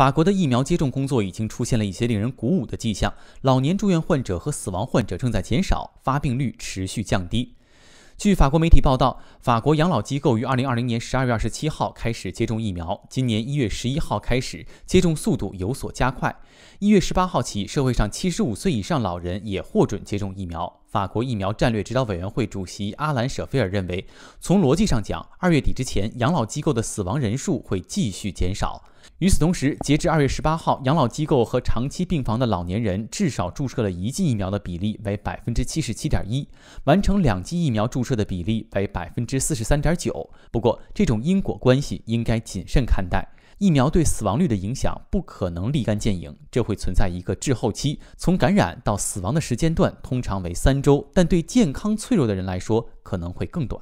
法国的疫苗接种工作已经出现了一些令人鼓舞的迹象，老年住院患者和死亡患者正在减少，发病率持续降低。据法国媒体报道，法国养老机构于二零二零年十二月二十七号开始接种疫苗，今年一月十一号开始接种速度有所加快。一月十八号起，社会上七十五岁以上老人也获准接种疫苗。法国疫苗战略指导委员会主席阿兰·舍菲尔认为，从逻辑上讲，二月底之前，养老机构的死亡人数会继续减少。与此同时，截至二月十八号，养老机构和长期病房的老年人至少注射了一剂疫苗的比例为百分之七十七点一，完成两剂疫苗注射的比例为百分之四十三点九。不过，这种因果关系应该谨慎看待。疫苗对死亡率的影响不可能立竿见影，这会存在一个滞后期，从感染到死亡的时间段通常为三周，但对健康脆弱的人来说可能会更短。